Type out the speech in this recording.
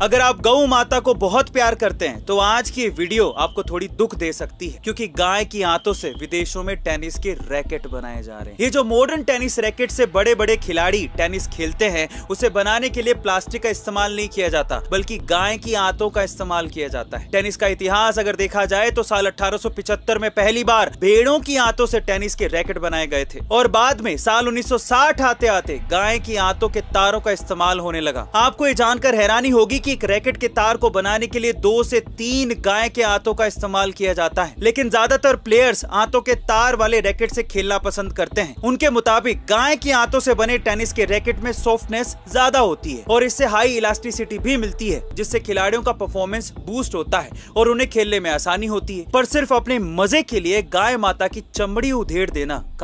अगर आप गौ माता को बहुत प्यार करते हैं तो आज की वीडियो आपको थोड़ी दुख दे सकती है, क्योंकि गाय की आंतों से विदेशों में टेनिस के रैकेट बनाए जा रहे हैं। ये जो मॉडर्न टेनिस रैकेट से बड़े बड़े खिलाड़ी टेनिस खेलते हैं, उसे बनाने के लिए प्लास्टिक का इस्तेमाल नहीं किया जाता, बल्कि गाय की आंतों का इस्तेमाल किया जाता है। टेनिस का इतिहास अगर देखा जाए तो साल अठारह में पहली बार भेड़ों की आंतों से टेनिस के रैकेट बनाए गए थे, और बाद में साल 1960 आते आते गाय की आंतों के तारों का इस्तेमाल होने लगा। आपको ये जानकर हैरानी होगी एक रैकेट के तार को बनाने के लिए दो से तीन गाय के आंतों का इस्तेमाल किया जाता है। लेकिन ज़्यादातर प्लेयर्स आंतों के तार वाले रैकेट से खेलना पसंद करते हैं। उनके मुताबिक, गाय की आंतों से बने टेनिस के रैकेट में सॉफ्टनेस ज़्यादा होती है और इससे हाई इलास्टिसिटी भी मिलती है, जिससे खिलाड़ियों का परफॉर्मेंस बूस्ट होता है और उन्हें खेलने में आसानी होती है। पर सिर्फ़ अपने मज़े के लिए गाय माता की चमड़ी उधेड़ देना